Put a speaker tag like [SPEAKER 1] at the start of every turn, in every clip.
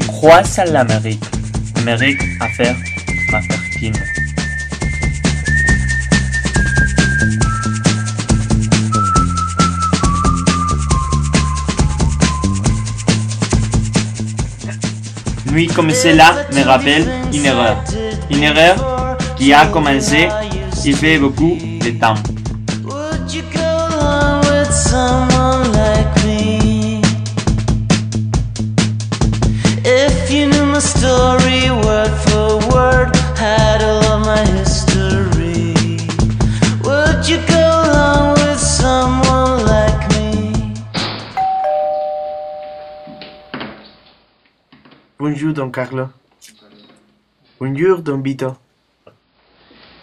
[SPEAKER 1] Je crois à l'Amérique. Amérique à faire ma fortune. Nuit comme cela me rappelle une erreur. Une erreur qui a commencé il fait beaucoup de temps.
[SPEAKER 2] Bonjour, Don Carlo. Bonjour, Don Vito.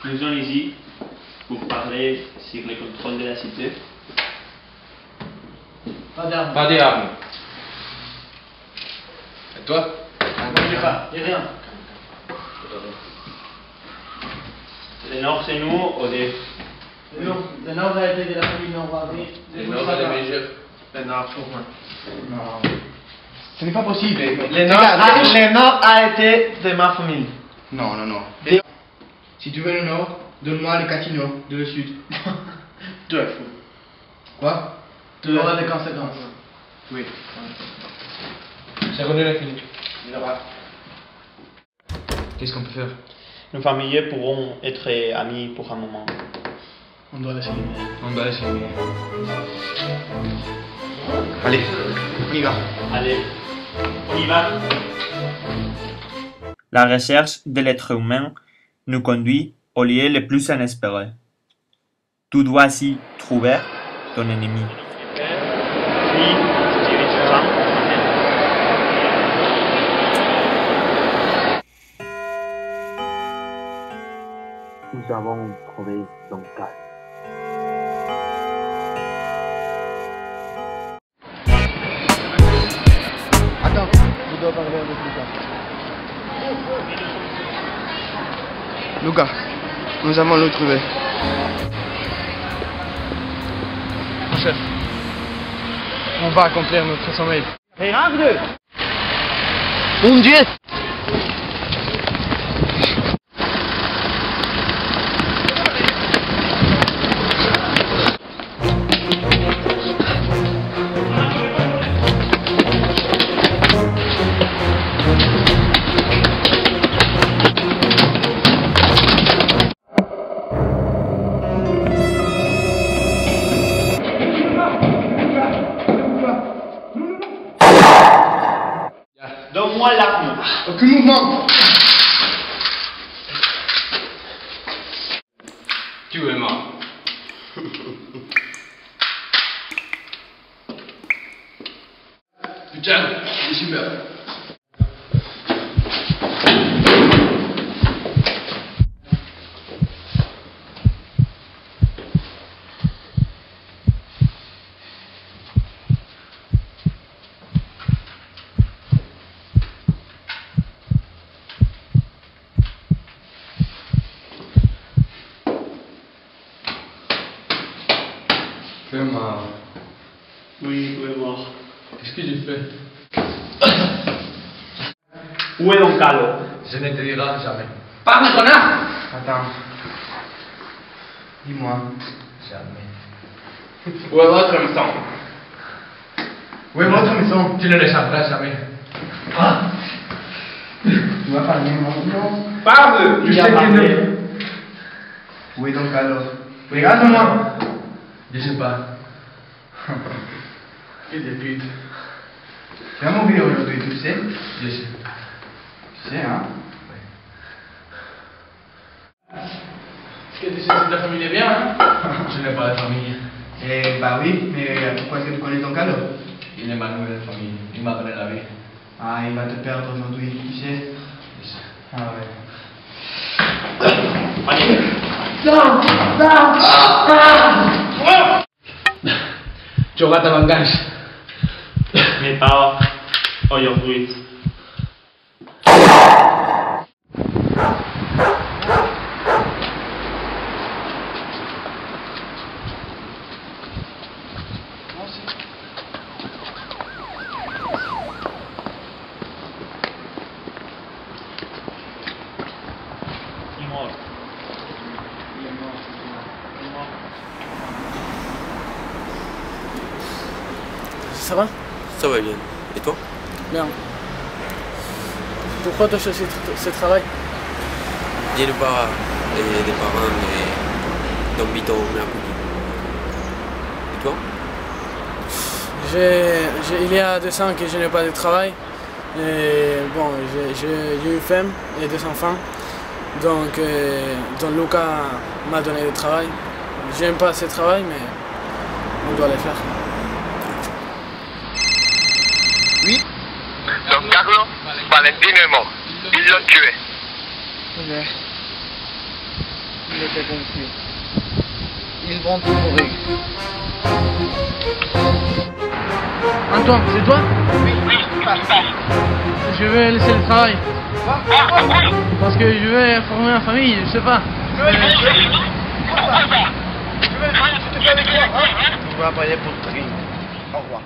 [SPEAKER 1] Nous sommes ici pour parler sur le contrôle de la cité.
[SPEAKER 3] Pas d'armes.
[SPEAKER 4] Pas des armes. Et toi?
[SPEAKER 3] J'ai pas, j'ai rien.
[SPEAKER 1] Le nord c'est nous, au dé.
[SPEAKER 3] Le nom, le nom a été de la famille Normandie.
[SPEAKER 4] Les noms des mesures.
[SPEAKER 3] Le Nord, pour moi. Non. Ce n'est pas possible.
[SPEAKER 2] Le nom, a, le nom a été de ma famille.
[SPEAKER 3] Non, non, non. Si tu veux le Nord, donne-moi le Catino de le Sud.
[SPEAKER 2] Tu es fou.
[SPEAKER 3] Quoi Tu auras des conséquences. Oui.
[SPEAKER 4] Seconde la fini.
[SPEAKER 3] Il aura.
[SPEAKER 4] Qu'est-ce qu'on peut faire?
[SPEAKER 1] Nos familles pourront être amis pour un moment.
[SPEAKER 3] On doit laisser.
[SPEAKER 4] On va essayer.
[SPEAKER 3] Allez, on y va.
[SPEAKER 1] Allez. La recherche de l'être humain nous conduit au lieu le plus inespéré. Tu dois y trouver ton ennemi.
[SPEAKER 2] Nous avons trouvé Don Carlo.
[SPEAKER 3] Lucas. Nous avons le trouvé. Mon chef, on va accomplir notre sommeil. Mon Dieu
[SPEAKER 1] Donne-moi l'arme.
[SPEAKER 3] Aucun mouvement
[SPEAKER 4] Tu es mort. Putain, il est super. Es mort.
[SPEAKER 1] Oui, tu es mort.
[SPEAKER 4] Qu'est-ce que j'ai fait?
[SPEAKER 1] Où est Don Carlo?
[SPEAKER 4] Je ne te dirai jamais.
[SPEAKER 3] Parle, connard Attends. Dis-moi.
[SPEAKER 4] Jamais. Où est votre maison?
[SPEAKER 3] Où est votre maison?
[SPEAKER 4] Tu ne le savras jamais.
[SPEAKER 3] Ah Tu vas parler, mon nom
[SPEAKER 4] Parle
[SPEAKER 3] Je sais que. Où est donc alors Regarde-moi
[SPEAKER 4] Je sais pas.
[SPEAKER 3] Quel début Tu vas mourir aujourd'hui, tu sais
[SPEAKER 4] Je sais.
[SPEAKER 3] Tu sais, hein
[SPEAKER 4] c'est ta famille est bien, hein Je n'ai pas de famille.
[SPEAKER 3] Eh, bah oui, mais pourquoi est-ce que tu connais ton calo
[SPEAKER 4] Il est mal de famille. Il m'a donné la vie.
[SPEAKER 3] Ah, il va te perdre aujourd'hui, tu sais Ah ouais.
[SPEAKER 4] Tu auras ta vengeance.
[SPEAKER 2] Mais pas aujourd'hui. Il est mort. Il est mort. Il est mort.
[SPEAKER 5] Ça va?
[SPEAKER 6] Ça va bien. Et toi?
[SPEAKER 5] Bien. Pourquoi tu as choisi ce travail?
[SPEAKER 6] J'ai pas des parents et non vito me accompli. Et toi?
[SPEAKER 5] Il y a deux ans que je n'ai pas de travail. Et bon, j'ai- une femme et deux enfants. Donc, euh, donc Lucas m'a donné le travail. J'aime pas ce travail, mais on doit le faire.
[SPEAKER 7] Don Carlo, Est mort. Ils l'ont tué.
[SPEAKER 3] Ouais. Il était confus. Ils vont tout mourir.
[SPEAKER 5] Antoine, c'est toi
[SPEAKER 7] Oui, oui, papa.
[SPEAKER 5] Je vais laisser le travail. Parce que je vais former ma famille, je sais pas.
[SPEAKER 7] Ça
[SPEAKER 3] Tu vas payer pour le drink. Au revoir.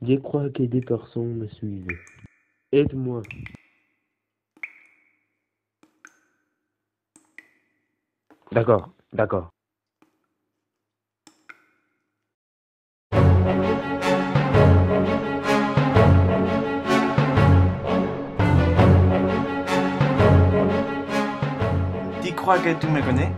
[SPEAKER 8] Je crois que des personnes me suivent. Aide-moi. D'accord, d'accord.
[SPEAKER 2] Tu crois que tu me connais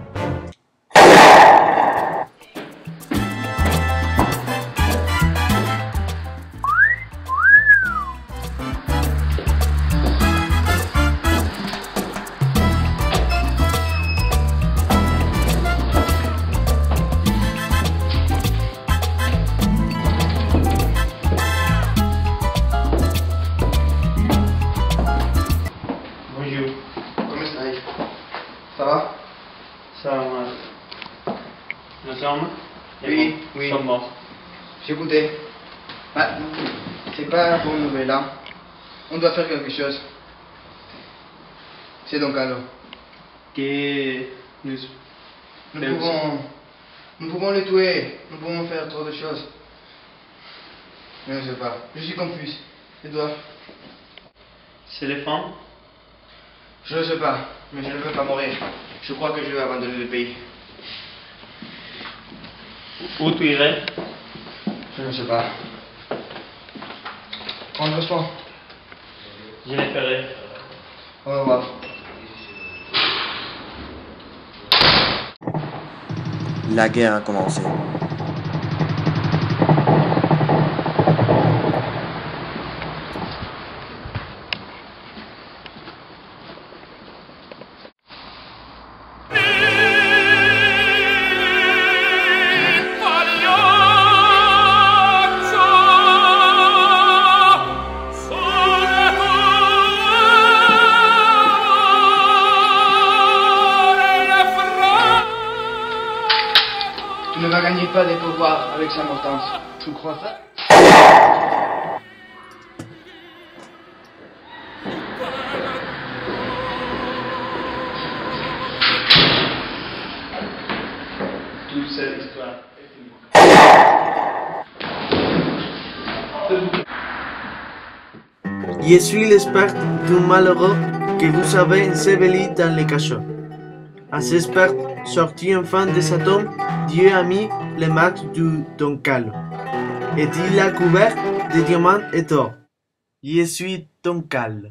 [SPEAKER 3] J'ai écouté. Ah, c'est pas bonne nouvelle là. On doit faire quelque chose. C'est donc alors.
[SPEAKER 2] Que nous...
[SPEAKER 3] Nous
[SPEAKER 2] Mais
[SPEAKER 3] pouvons, nous pouvons les tuer. Nous pouvons faire trop de choses. Je ne sais pas. Je suis confus. Edouard,
[SPEAKER 2] C'est les femmes?
[SPEAKER 3] Je ne sais pas. Mais je ne veux pas mourir. Je crois que je vais abandonner le pays.
[SPEAKER 2] Où tu irais?
[SPEAKER 3] Je ne sais pas. Prendre soin.
[SPEAKER 2] Je les ferai.
[SPEAKER 3] Au revoir.
[SPEAKER 9] La guerre a commencé.
[SPEAKER 3] Avec sa mortance. Tu crois ça?
[SPEAKER 2] Toute cette histoire.
[SPEAKER 10] Je suis l'expert d'un malheureux que vous avez enseveli dans le cachot. À cet expert sorti enfin de sa tombe, Dieu a mis les marques du Toncalo. Et il l'a couvert de diamants et d'or. Je suis Toncalo.